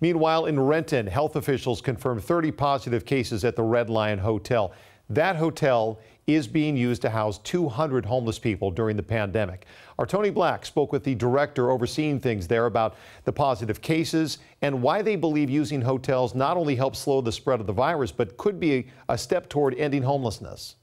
Meanwhile, in Renton, health officials confirmed 30 positive cases at the Red Lion Hotel. That hotel is being used to house 200 homeless people during the pandemic. Our Tony Black spoke with the director overseeing things there about the positive cases and why they believe using hotels not only helps slow the spread of the virus, but could be a step toward ending homelessness.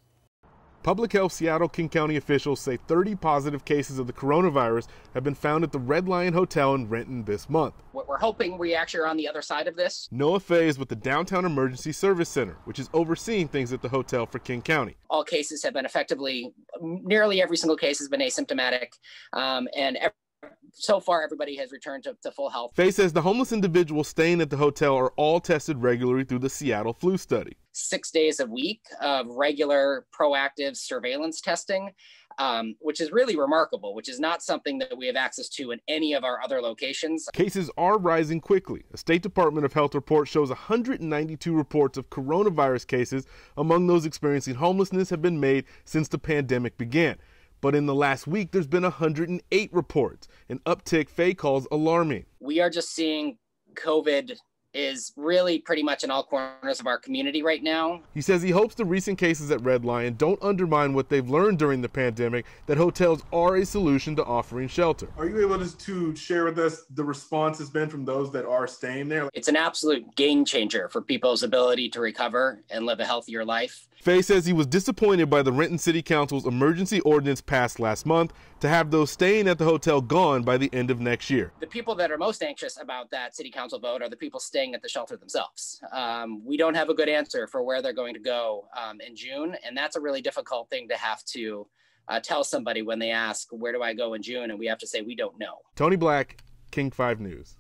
Public Health Seattle King County officials say 30 positive cases of the coronavirus have been found at the Red Lion Hotel in Renton this month. What we're hoping we actually are on the other side of this. Noah Fey is with the Downtown Emergency Service Center, which is overseeing things at the hotel for King County. All cases have been effectively, nearly every single case has been asymptomatic, um, and every so far everybody has returned to, to, full health. Fey says the homeless individuals staying at the hotel are all tested regularly through the Seattle flu study. Six days a week of regular proactive surveillance testing, um, which is really remarkable, which is not something that we have access to in any of our other locations. Cases are rising quickly. A State Department of Health report shows 192 reports of coronavirus cases among those experiencing homelessness have been made since the pandemic began. But in the last week, there's been 108 reports, an uptick Fey calls alarming. We are just seeing COVID is really pretty much in all corners of our community right now. He says he hopes the recent cases at Red Lion don't undermine what they've learned during the pandemic that hotels are a solution to offering shelter. Are you able to share with us the response has been from those that are staying there? It's an absolute game changer for people's ability to recover and live a healthier life. Fey says he was disappointed by the Renton City Council's emergency ordinance passed last month to have those staying at the hotel gone by the end of next year. The people that are most anxious about that city council vote are the people staying at the shelter themselves. Um, we don't have a good answer for where they're going to go um, in June, and that's a really difficult thing to have to uh, tell somebody when they ask, Where do I go in June? And we have to say, We don't know. Tony Black, King 5 News.